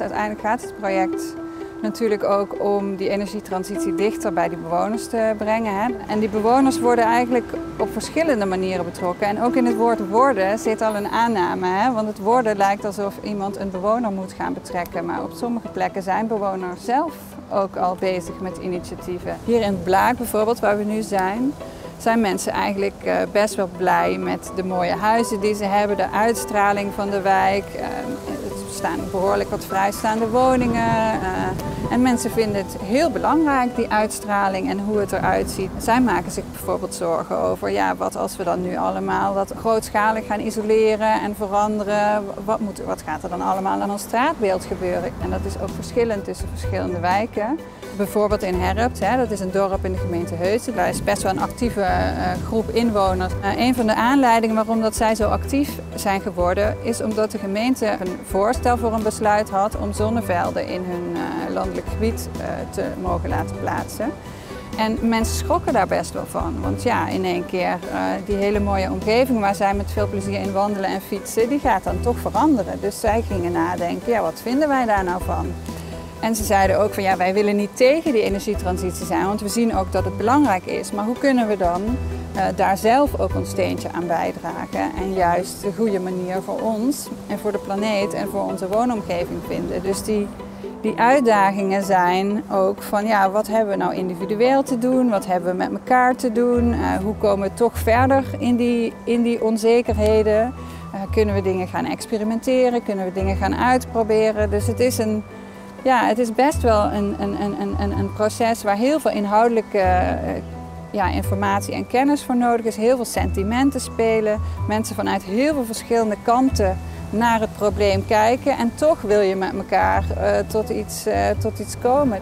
Uiteindelijk gaat het project natuurlijk ook om die energietransitie dichter bij die bewoners te brengen. Hè. En die bewoners worden eigenlijk op verschillende manieren betrokken. En ook in het woord worden zit al een aanname. Hè. Want het worden lijkt alsof iemand een bewoner moet gaan betrekken. Maar op sommige plekken zijn bewoners zelf ook al bezig met initiatieven. Hier in Blaak bijvoorbeeld, waar we nu zijn, zijn mensen eigenlijk eh, best wel blij met de mooie huizen die ze hebben, de uitstraling van de wijk. Eh, staan behoorlijk wat vrijstaande woningen. Eh, en mensen vinden het heel belangrijk, die uitstraling en hoe het eruit ziet. Zij maken zich bijvoorbeeld zorgen over, ja, wat als we dan nu allemaal dat grootschalig gaan isoleren en veranderen. Wat, moet, wat gaat er dan allemaal aan ons straatbeeld gebeuren? En dat is ook verschillend tussen verschillende wijken. Bijvoorbeeld in Herpt, hè, dat is een dorp in de gemeente Heusden. Daar is best wel een actieve uh, groep inwoners. Uh, een van de aanleidingen waarom dat zij zo actief zijn geworden, is omdat de gemeente een voorstel voor een besluit had om zonnevelden in hun uh, landelijk gebied te mogen laten plaatsen. En mensen schrokken daar best wel van. Want ja, in één keer die hele mooie omgeving waar zij met veel plezier in wandelen en fietsen, die gaat dan toch veranderen. Dus zij gingen nadenken, ja, wat vinden wij daar nou van? En ze zeiden ook van ja, wij willen niet tegen die energietransitie zijn, want we zien ook dat het belangrijk is. Maar hoe kunnen we dan uh, daar zelf ook ons steentje aan bijdragen en juist de goede manier voor ons en voor de planeet en voor onze woonomgeving vinden. Dus die, die uitdagingen zijn ook van ja, wat hebben we nou individueel te doen, wat hebben we met elkaar te doen, uh, hoe komen we toch verder in die, in die onzekerheden. Uh, kunnen we dingen gaan experimenteren, kunnen we dingen gaan uitproberen. Dus het is een, ja, het is best wel een, een, een, een, een proces waar heel veel inhoudelijke uh, ja, informatie en kennis voor nodig is. Heel veel sentimenten spelen. Mensen vanuit heel veel verschillende kanten naar het probleem kijken. En toch wil je met elkaar uh, tot, iets, uh, tot iets komen.